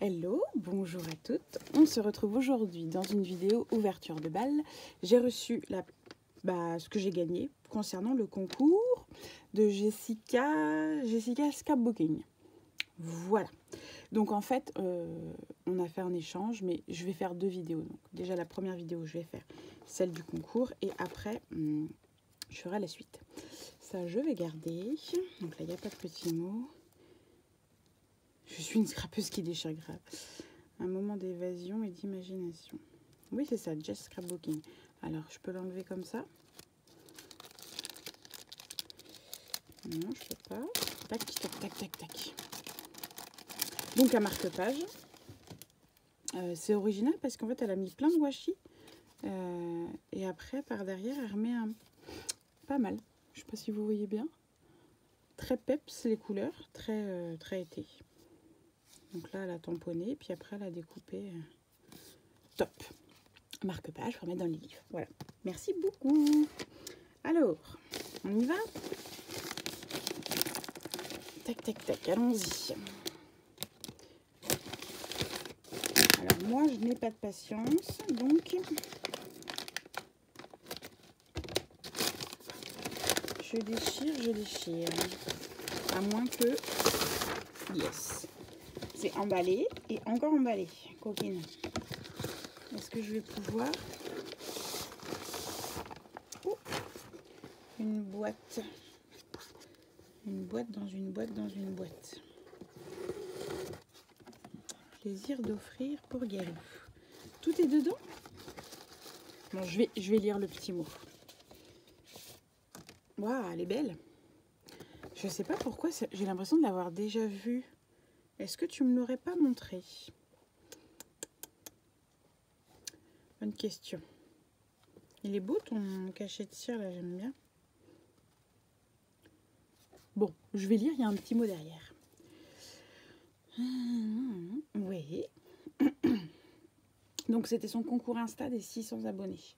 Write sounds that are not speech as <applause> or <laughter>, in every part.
Hello, bonjour à toutes. On se retrouve aujourd'hui dans une vidéo ouverture de bal. J'ai reçu bah, ce que j'ai gagné concernant le concours de Jessica, Jessica Scrapbooking. Voilà. Donc en fait, euh, on a fait un échange, mais je vais faire deux vidéos. Donc déjà la première vidéo, je vais faire celle du concours et après, hum, je ferai la suite. Ça, je vais garder. Donc là, il n'y a pas de petits mots. Je suis une scrapeuse qui déchire grave. Un moment d'évasion et d'imagination. Oui, c'est ça, Just Scrapbooking. Alors, je peux l'enlever comme ça. Non, je peux pas. Tac, tac, tac, tac, tac. Donc, un marque-page. Euh, c'est original parce qu'en fait, elle a mis plein de washi. Euh, et après, par derrière, elle remet un... Pas mal. Je sais pas si vous voyez bien. Très peps les couleurs, très, euh, très été. Donc là, elle a tamponné, puis après, elle a découpé. Top. Marque-page pour mettre dans les livres. Voilà. Merci beaucoup. Alors, on y va? Tac, tac, tac, allons-y. Alors, moi, je n'ai pas de patience, donc... Je déchire, je déchire. À moins que... Yes. C'est emballé et encore emballé, coquine. Est-ce que je vais pouvoir... Une boîte. Une boîte dans une boîte dans une boîte. Plaisir d'offrir pour Galou. Tout est dedans? Bon, je vais, je vais lire le petit mot. Waouh, elle est belle. Je sais pas pourquoi, j'ai l'impression de l'avoir déjà vue. Est-ce que tu me l'aurais pas montré? Bonne question. Il est beau ton cachet de cire là, j'aime bien. Bon, je vais lire, il y a un petit mot derrière. Oui. <coughs> Donc c'était son concours Insta des 600 abonnés.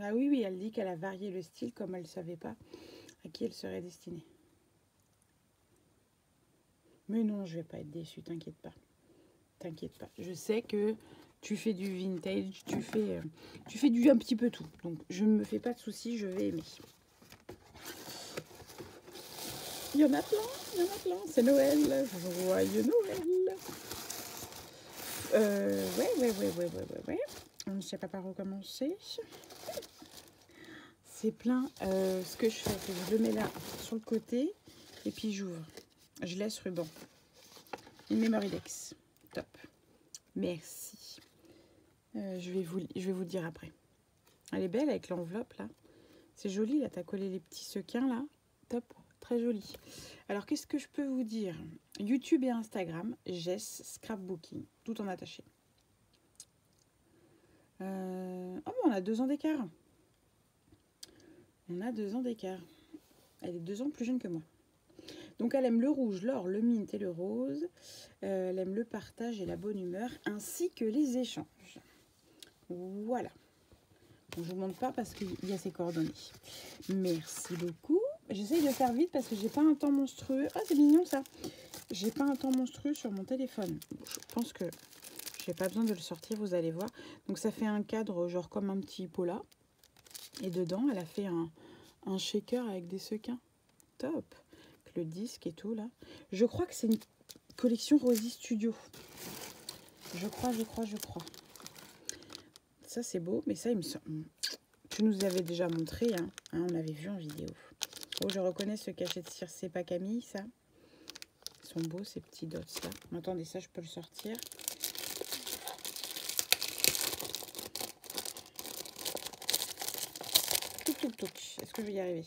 Ah oui, oui, elle dit qu'elle a varié le style comme elle ne savait pas à qui elle serait destinée. Mais non, je vais pas être déçue, t'inquiète pas. T'inquiète pas. Je sais que tu fais du vintage, tu fais, euh, tu fais du un petit peu tout. Donc, je ne me fais pas de soucis, je vais aimer. Il y en a plein, il y en a plein. C'est Noël. Joyeux Noël. Euh, ouais, ouais, ouais, ouais, ouais, ouais, ouais. On ne sait pas par où commencer. C'est plein. Euh, ce que je fais, c'est que je le mets là sur le côté et puis j'ouvre. Je laisse ruban. Une memory dex. Top. Merci. Euh, je, vais vous, je vais vous dire après. Elle est belle avec l'enveloppe là. C'est joli là. T'as collé les petits sequins là. Top. Très joli. Alors qu'est-ce que je peux vous dire? YouTube et Instagram. Jess Scrapbooking. Tout en attaché. Euh... Oh, on a deux ans d'écart. On a deux ans d'écart. Elle est deux ans plus jeune que moi. Donc elle aime le rouge, l'or, le mint et le rose. Euh, elle aime le partage et la bonne humeur, ainsi que les échanges. Voilà. je ne vous montre pas parce qu'il y a ses coordonnées. Merci beaucoup. J'essaye de faire vite parce que j'ai pas un temps monstrueux. Ah, c'est mignon ça. J'ai pas un temps monstrueux sur mon téléphone. Je pense que j'ai pas besoin de le sortir, vous allez voir. Donc ça fait un cadre genre comme un petit pola. Et dedans, elle a fait un, shaker avec des sequins. Top. Avec le disque et tout là. Je crois que c'est une collection Rosy Studio. Je crois, je crois, je crois. Ça c'est beau, mais ça il me semble. Tu nous avais déjà montré, hein. hein. on avait vu en vidéo. Oh, je reconnais ce cachet de cire, c'est pas Camille ça? Ils sont beaux ces petits dots là. Attendez, ça je peux le sortir. Est-ce que je vais y arriver?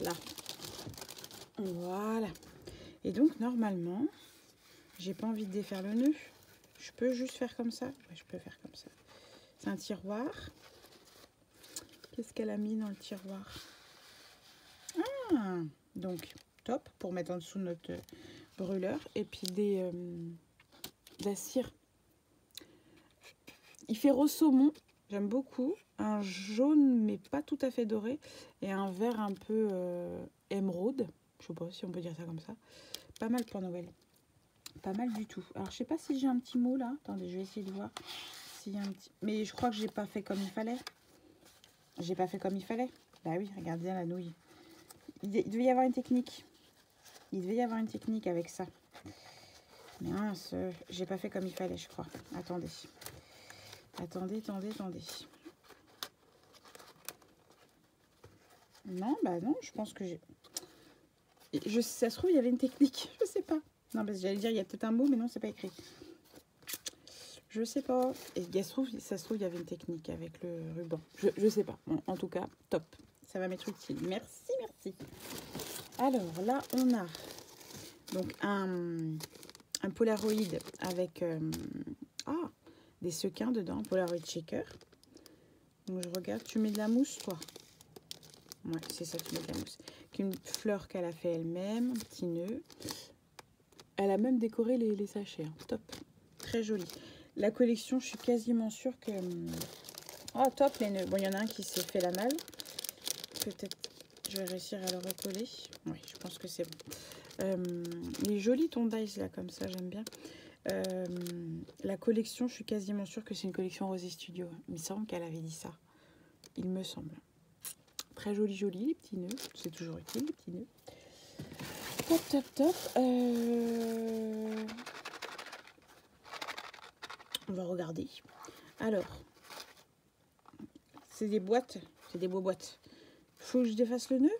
Là. Voilà. Et donc, normalement, j'ai pas envie de défaire le nœud. Je peux juste faire comme ça? Je peux faire comme ça. C'est un tiroir. Qu'est-ce qu'elle a mis dans le tiroir? Ah Donc, top, pour mettre en dessous notre brûleur. Et puis des... Euh, de la cire. Il fait rose saumon. J'aime beaucoup. Un jaune, mais pas tout à fait doré. Et un vert un peu euh, émeraude. Je sais pas si on peut dire ça comme ça. Pas mal pour Noël. Pas mal du tout. Alors, je sais pas si j'ai un petit mot là. Attendez, je vais essayer de voir y a un petit... Mais je crois que j'ai pas fait comme il fallait. J'ai pas fait comme il fallait. Bah oui, regardez la nouille. Il devait y avoir une technique. Il devait y avoir une technique avec ça. Mince, j'ai pas fait comme il fallait, je crois. Attendez. Attendez, attendez, attendez. Non, bah non, je pense que j'ai... Je, ça se trouve, il y avait une technique. <laughs> Je sais pas. Non, parce que j'allais dire, il y a peut-être un mot, mais non, c'est pas écrit. Je sais pas. Et ça se trouve, ça se il y avait une technique avec le ruban. Je, je sais pas. en tout cas, top. Ça va m'être utile. Merci, merci. Alors là, on a donc un, un Polaroid avec euh, ah, des sequins dedans, un Polaroid shaker. Donc je regarde, tu mets de la mousse toi? Ouais, c'est ça, tu mets de la mousse. Une fleur qu'elle a fait elle-même, un petit nœud. Elle a même décoré les, sachets, hein. top. Très joli. La collection, je suis quasiment sûre que... Oh, top les nœuds. Bon, il y en a un qui s'est fait la malle. Peut-être je vais réussir à le recoller. Oui, je pense que c'est bon. Euh, les jolis tondies là comme ça, j'aime bien. Euh, la collection, je suis quasiment sûre que c'est une collection Rosé Studio. Il me semble qu'elle avait dit ça. Il me semble. Très joli, joli, les petits nœuds. C'est toujours utile, les petits nœuds. Top, top, top. Euh, on va regarder. Alors, c'est des boîtes. C'est des beaux boîtes. Faut que je défasse le nœud?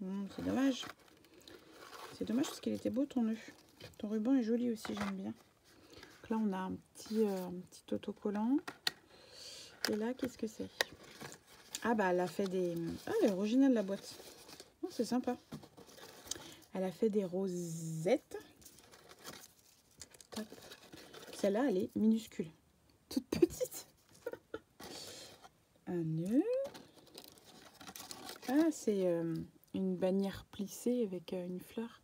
Hmm, C'est dommage. C'est dommage parce qu'il était beau ton nœud. Ruban est joli aussi, j'aime bien. Là, on a un petit, euh, autocollant. Et là, qu'est-ce que c'est? Ah bah, elle a fait des... Ah, elle est originale la boîte. Oh, c'est sympa. Elle a fait des rosettes. Celle-là, elle est minuscule. Toute petite. <laughs> un nœud. Ah, c'est euh, une bannière plissée avec euh, une fleur.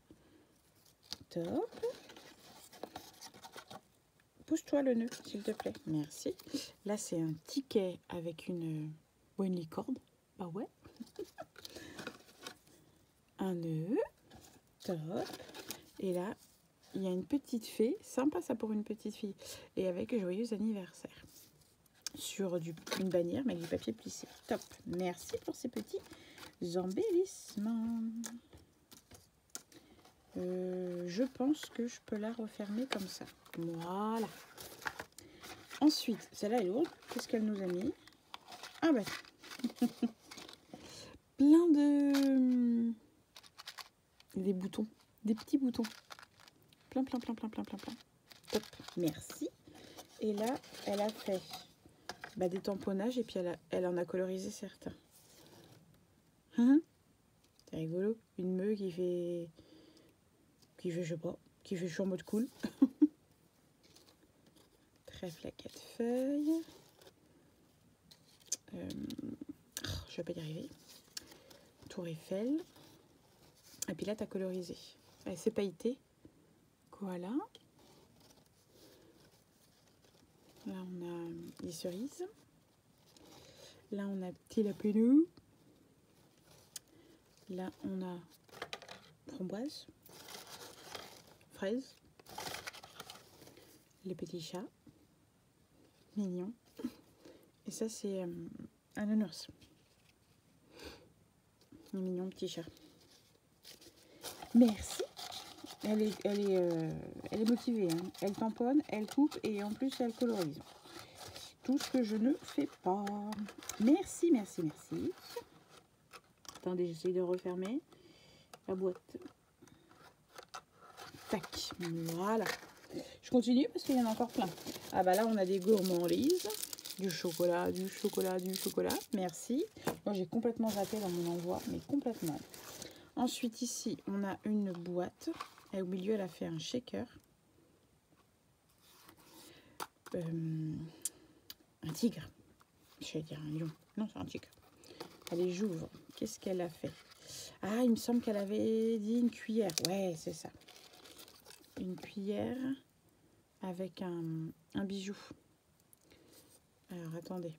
Top. Pousse-toi le nœud, s'il te plaît. Merci. Là, c'est un ticket avec une, euh, une licorne. Bah ouais. <laughs> un nœud. Top. Et là, il y a une petite fée. Sympa ça pour une petite fille. Et avec joyeux anniversaire. Sur une bannière, mais avec du papier plissé. Top. Merci pour ces petits embellissements. Euh, je pense que je peux la refermer comme ça. Voilà. Ensuite, celle-là est lourde. Qu'est-ce qu'elle nous a mis? Ah ben, <laughs> plein de... Des boutons. Des petits boutons. Plein, plein, plein, plein, plein, plein, plein. Top. Merci. Et là, elle a fait bah, des tamponnages et puis elle, elle en a colorisé certains. Hein? C'est rigolo. Une meule qui fait qui fait, je qui fait en mode cool. <laughs> Trèfle à quatre feuilles. Euh, oh, je vais pas y arriver. Tour Eiffel. Et puis là, tu as colorisé. C'est pailleté. Voilà. Là, on a les cerises. Là, on a petit lapinou. Là, on a framboise les petits chats, mignon. Et ça, c'est euh, un ours. Un mignon petit chat. Merci. Elle est, elle est, euh, elle est motivée. Hein. Elle tamponne, elle coupe et en plus elle colorise. Tout ce que je ne fais pas. Merci, merci, merci. Attendez, j'essaie de refermer la boîte. Tac, voilà. Je continue parce qu'il y en a encore plein. Ah bah là, on a des gourmandises. Du chocolat, du chocolat, du chocolat. Merci. Moi, j'ai complètement raté dans mon envoi, mais complètement. Ensuite, ici, on a une boîte. Et au milieu, elle a fait un shaker. Euh, un tigre. Je vais dire un lion. Non, c'est un tigre. Allez, j'ouvre. Qu'est-ce qu'elle a fait? Ah, il me semble qu'elle avait dit une cuillère. Ouais, c'est ça une cuillère avec un, bijou. Alors attendez,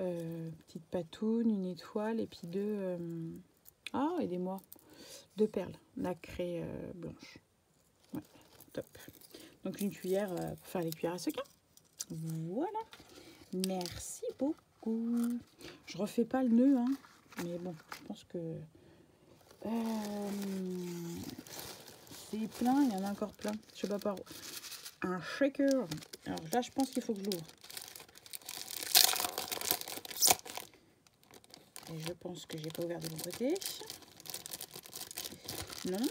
euh, petite patoune, une étoile et puis deux. euh, Ah, aidez-moi. Deux perles nacrées euh, blanches. Ouais, top. Donc une cuillère pour faire les cuillères à sequin. Voilà. Merci beaucoup. Je refais pas le nœud, hein, mais bon, je pense que plein. Il y en a encore plein. Je sais pas par où. Un shaker. Alors là, je pense qu'il faut que je l'ouvre. Et je pense que j'ai pas ouvert de mon côté. Non.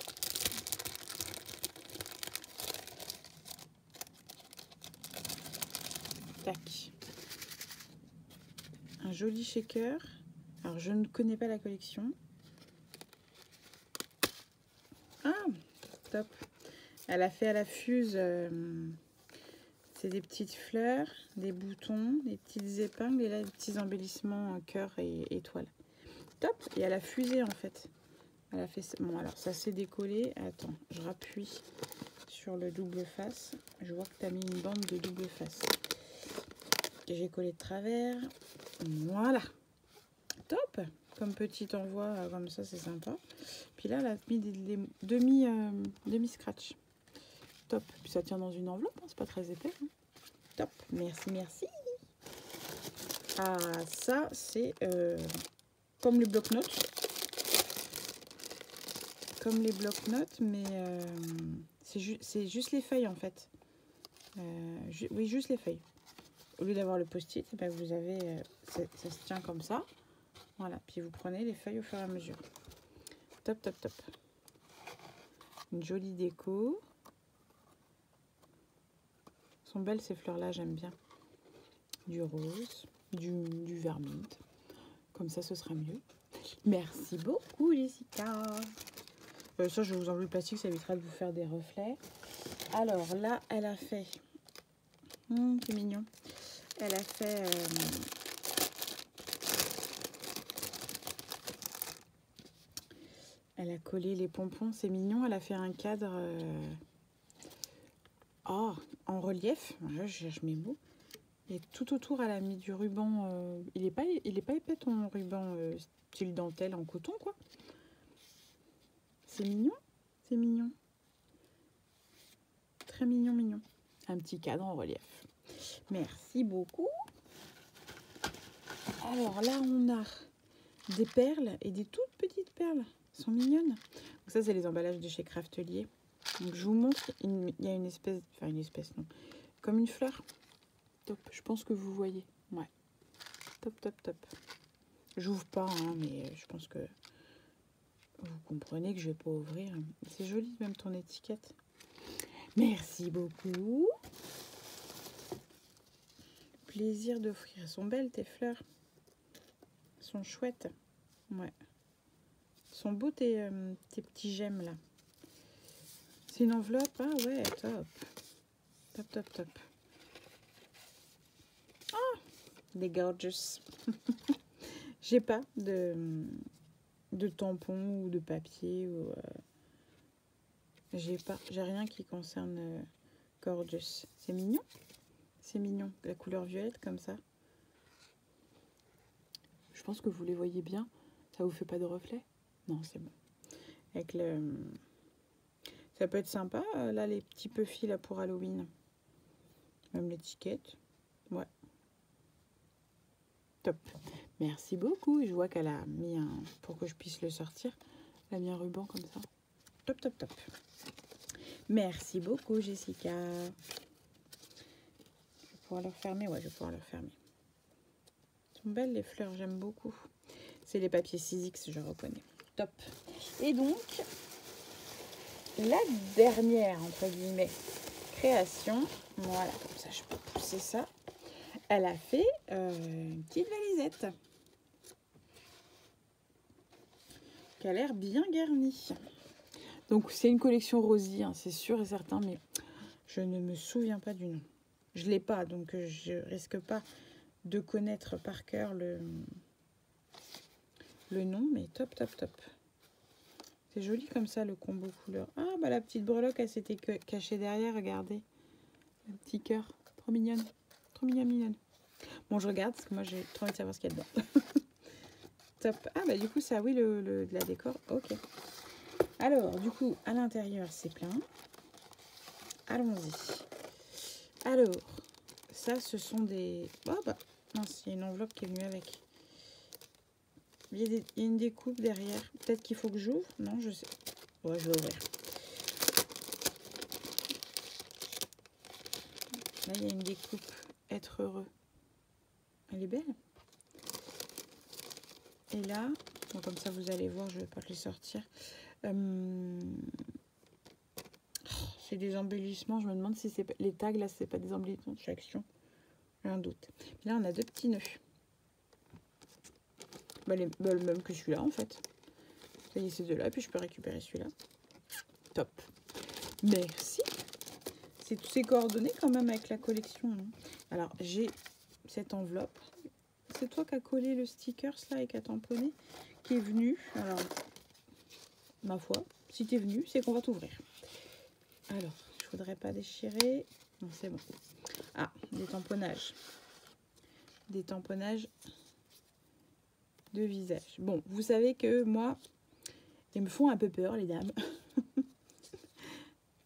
Tac. Un joli shaker. Alors, je ne connais pas la collection. Ah, top. Elle a fait à la fuse. euh, c'est des petites fleurs, des boutons, des petites épingles et là des petits embellissements euh, cœur et étoiles. Top. Et elle a fusé en fait. Elle a fait. Bon alors ça s'est décollé. Attends, je rappuie sur le double face. Je vois que tu as mis une bande de double face. J'ai collé de travers. Voilà. Comme petit envoi euh, comme ça c'est sympa. Puis là elle a mis des, des demi euh, demi scratch. Top. Puis ça tient dans une enveloppe. hein, C'est pas très épais. hein. Top. Merci merci. Ah ça c'est euh, comme les bloc-notes. Comme les bloc-notes, mais c'est ju- juste les feuilles en fait. Oui, juste les feuilles. Au lieu d'avoir le post-it, eh ben, vous avez, ça se tient comme ça. Voilà, puis vous prenez les feuilles au fur et à mesure. Top, top, top. Une jolie déco. Sont belles ces fleurs-là, j'aime bien. Du rose, du, du. Comme ça, ce sera mieux. Merci beaucoup, Jessica. Euh, ça, je vous enlève le plastique, ça évitera de vous faire des reflets. Alors là, elle a fait... Hum, c'est mignon. Elle a fait... euh, Elle a collé les pompons, c'est mignon. Elle a fait un cadre... euh, en relief. Je cherche mes mots. Et tout autour, elle a mis du ruban. euh, Il est pas, est pas épais ton ruban euh, style dentelle en coton, quoi. C'est mignon, c'est mignon. Très mignon, mignon. Un petit cadre en relief. Merci beaucoup. Alors là, on a des perles et des toutes petites perles. Sont mignonnes. Donc ça, c'est les emballages de chez Craftelier. Donc je vous montre, il il y a une espèce, enfin une espèce, non, comme une fleur. Top, je pense que vous voyez. Ouais. Top, top, top. J'ouvre pas, hein, mais je pense que vous comprenez que je vais pas ouvrir. C'est joli, même ton étiquette. Merci beaucoup. Plaisir d'offrir. Elles sont belles tes fleurs. Elles sont chouettes. Ouais. Sont beaux tes, euh, tes petits gemmes là. C'est une enveloppe. Ah ouais, top. Top, top, top. Ah, des gorgeous. <laughs> J'ai pas de, de tampon ou de papier euh, j'ai pas j'ai rien qui concerne euh, gorgeous. C'est mignon. C'est mignon, la couleur violette comme ça. Je pense que vous les voyez bien. Ça vous fait pas de reflet Non, c'est bon. Avec le ça peut être sympa euh, là les petits là pour Halloween. Même l'étiquette. Ouais. Top. Merci beaucoup. Je vois qu'elle a mis un. Pour que je puisse le sortir, elle a mis un ruban comme ça. Top, top, top. Merci beaucoup, Jessica. Je vais pouvoir le refermer. Ouais, je vais pouvoir le refermer. Elles sont belles les fleurs, j'aime beaucoup. C'est les papiers 6X, je reconnais. Top. Et donc, la dernière, entre guillemets, création. Voilà, comme ça, je peux pousser ça. Elle a fait euh, une petite valisette. Qui a l'air bien garnie. Donc, c'est une collection Rosie, hein, c'est sûr et certain, mais je ne me souviens pas du nom. Je l'ai pas, donc euh, je risque pas de connaître par cœur le, le nom, mais top, top, top. C'est joli comme ça, le combo couleur. Ah, bah la petite breloque, elle s'était cachée derrière, regardez. Le petit cœur, trop mignonne. Trop mignonne, mignonne. Bon, je regarde parce que moi j'ai trop envie de savoir ce qu'il y a dedans. <laughs> Top. Ah, bah du coup, ça, oui, le, le- de la décor. Ok. Alors, du coup, à l'intérieur, c'est plein. Allons-y. Alors, ça, ce sont des. Oh, bah, y a une enveloppe qui est venue avec. Il y a, une découpe derrière. Peut-être qu'il faut que j'ouvre Non, je sais. Ouais, je vais ouvrir. Là, il y a une découpe. Être heureux. Elle est belle. Et là, comme ça vous allez voir, je vais pas les sortir. Euh, oh, c'est des embellissements. Je me demande si c'est les tags là, c'est pas des embellissements de chez Action. J'ai un doute. Là, on a deux petits nœuds. Bah, le même que celui-là en fait. Ça y est, ces deux-là, puis je peux récupérer celui-là. Top. Merci. C'est tous ces coordonnées quand même avec la collection. Alors, j'ai cette enveloppe. C'est toi qui as collé le sticker là et qui a tamponné, qui est venu. Alors, ma foi, si tu es venu, c'est qu'on va t'ouvrir. Alors, je voudrais pas déchirer. Non, c'est bon. Ah, des tamponnages. Des tamponnages de visage. Bon, vous savez que moi, ils me font un peu peur, les dames. <laughs>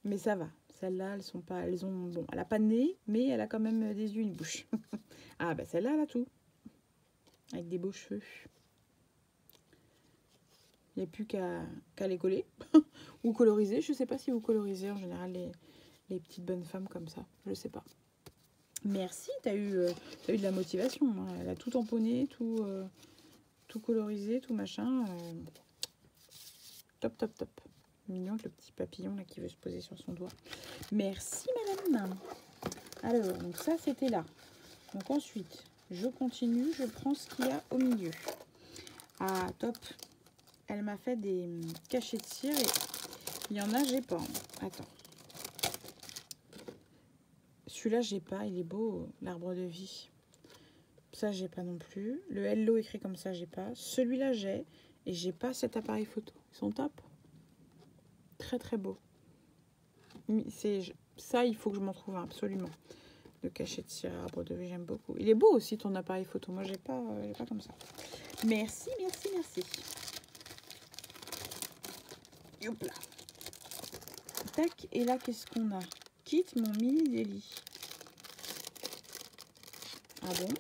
mais ça va. Celles-là, elles sont pas. Elles ont. Bon, elle a pas de nez, mais elle a quand même des yeux, une bouche. <laughs> ah, bah celle-là, elle a tout. Avec des beaux cheveux. Il n'y a plus qu'à les coller. <laughs> Ou coloriser. Je sais pas si vous colorisez en général les, petites bonnes femmes comme ça. Je sais pas. Merci, t'as eu, euh, eu de la motivation. hein. Elle a tout tamponné, tout, euh, tout colorisé, tout machin. euh. Top, top, top. Mignon le petit papillon là qui veut se poser sur son doigt. Merci madame. Alors, donc ça c'était là. Donc ensuite, je continue, je prends ce qu'il y a au milieu. Ah, top. Elle m'a fait des hum, cachets de cire et il y en a, j'ai pas. Attends. Celui-là, j'ai pas. Il est beau, l'arbre de vie. Ça, j'ai pas non plus. Le hello écrit comme ça, j'ai pas. Celui-là, j'ai. Et j'ai pas cet appareil photo. Ils sont top. Très, très beau. Ça, il faut que je m'en trouve un, absolument. Le cachet de cire, de j'aime beaucoup. Il est beau aussi ton appareil photo. Moi, j'ai pas, euh, pas comme ça. Merci, merci, merci. Tac, et là, qu'est-ce qu'on a? Quitte mon mini délit. Ah bon?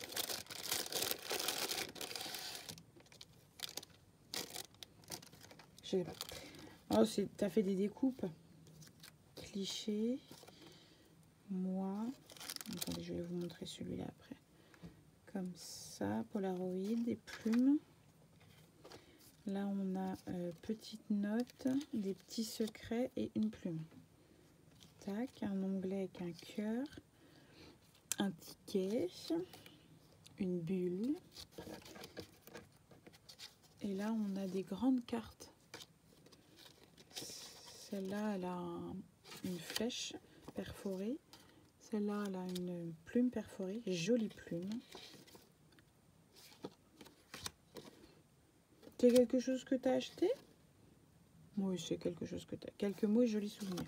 Oh, t'as fait des découpes. Cliché. Moi. Attendez, je vais vous montrer celui-là après. Comme ça, Polaroid, des plumes. Là, on a euh, petite note, des petits secrets et une plume. Tac, un onglet avec un cœur, un ticket, une bulle. Et là, on a des grandes cartes. Celle-là, elle a un- une flèche perforée. Celle-là, elle a une plume perforée, jolie plume. C'est quelque chose que tu as acheté Oui, c'est quelque chose que tu as. Quelques mots et jolis souvenirs.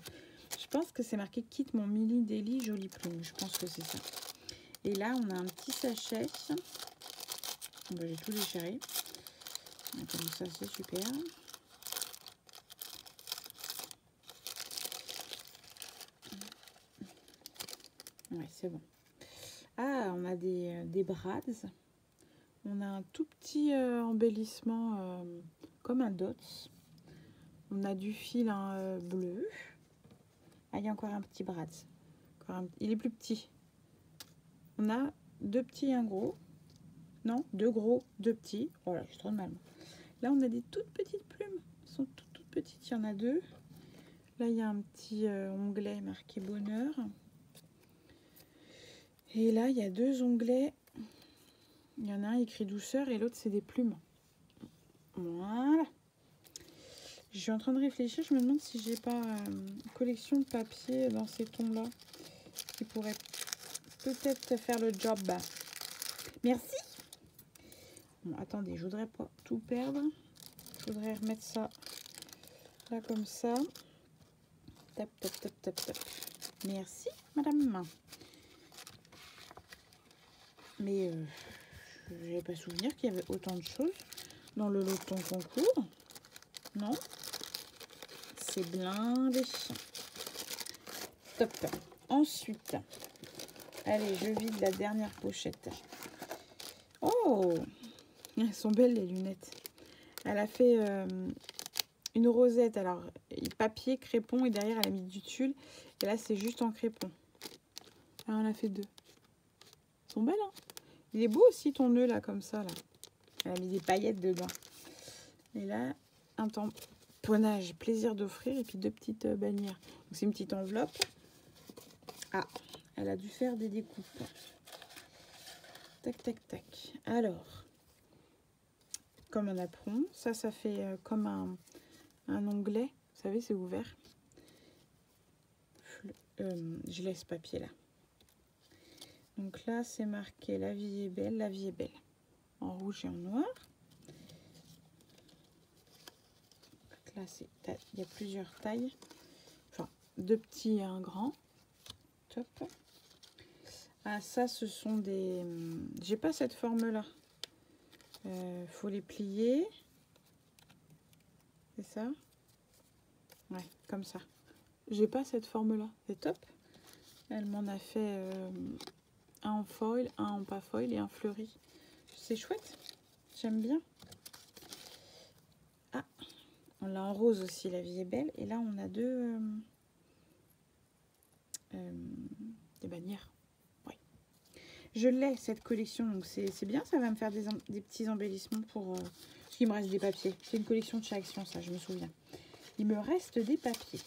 Je pense que c'est marqué quitte mon mini daily jolie plume. Je pense que c'est ça. Et là, on a un petit sachet. Bon, J'ai tout déchiré. Comme ça, c'est super. Ouais, c'est bon. Ah, on a des, euh, des brads. On a un tout petit euh, embellissement euh, comme un dots. On a du fil hein, bleu. Ah, il y a encore un petit brad. Il est plus petit. On a deux petits et un gros. Non, deux gros, deux petits. Oh là, j'ai trop de mal. Là, on a des toutes petites plumes. Elles sont toutes, toutes petites. Il y en a deux. Là, il y a un petit onglet marqué bonheur. Et là, il y a deux onglets. Il y en a un écrit douceur et l'autre, c'est des plumes. Voilà. Je suis en train de réfléchir. Je me demande si j'ai pas euh, une collection de papier dans ces tons-là qui pourrait peut-être faire le job. Merci. Attendez, je voudrais pas tout perdre. Je voudrais remettre ça là comme ça. Tap, tap, tap, tap, tap. Merci, madame. Mais euh, je n'avais pas souvenir qu'il y avait autant de choses dans le lot de ton concours. Non C'est blindé. Top. Ensuite, allez, je vide la dernière pochette. Oh Elles sont belles les lunettes. Elle a fait euh, une rosette. Alors, papier, crépon et derrière elle a mis du tulle. Et là, c'est juste en crépon. Ah, on a fait deux. Elles sont belles, hein? Il est beau aussi ton nœud là, comme ça, là. Elle a mis des paillettes dedans. Et là, un tamponnage, plaisir d'offrir. Et puis deux petites euh, bannières. C'est une petite enveloppe. Ah, elle a dû faire des découpes. Tac, tac, tac. Alors, comme un apron, ça, ça fait euh, comme un, un onglet. Vous savez, c'est ouvert. Euh, je laisse papier là. Donc là, c'est marqué La vie est belle, la vie est belle. En rouge et en noir. là, il y a plusieurs tailles. Enfin, deux petits et un grand. Top. Ah, ça, ce sont des... J'ai pas cette forme-là. Il euh, faut les plier. C'est ça? Ouais, comme ça. J'ai pas cette forme-là. C'est top. Elle m'en a fait euh, un en foil, un en pas foil et un fleuri. C'est chouette. J'aime bien. Ah, on l'a en rose aussi, la vie est belle. Et là, on a deux... Euh, euh, des bannières. Oui. Je l'ai, cette collection, donc c'est bien. Ça va me faire des, petits embellissements pour... Euh, il me reste des papiers. C'est une collection de chez Action, ça, je me souviens. Il me reste des papiers.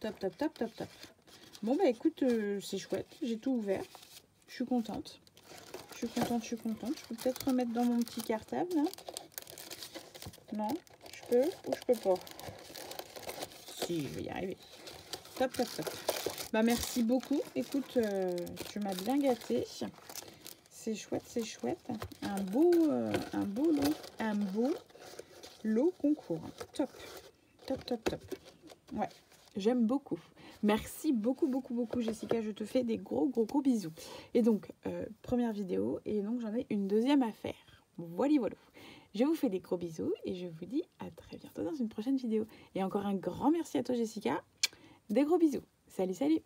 Top, top, top, top, top. Bon, bah écoute, c'est chouette. J'ai tout ouvert. Je suis contente. Je suis contente, je suis contente. Je peux peut-être remettre dans mon petit cartable. Non, je peux ou je peux pas Si, je vais y arriver. Top, top, top. Bah merci beaucoup. Écoute, euh, tu m'as bien gâté. C'est chouette, c'est chouette. Un beau, euh, un beau lot, un beau lot concours. Top, top, top, top. Ouais, j'aime beaucoup. Merci beaucoup, beaucoup, beaucoup, Jessica. Je te fais des gros, gros, gros bisous. Et donc, euh, première vidéo. Et donc, j'en ai une deuxième à faire. Voilà, voilà. Je vous fais des gros bisous et je vous dis à très bientôt dans une prochaine vidéo. Et encore un grand merci à toi, Jessica. Des gros bisous. Salut, salut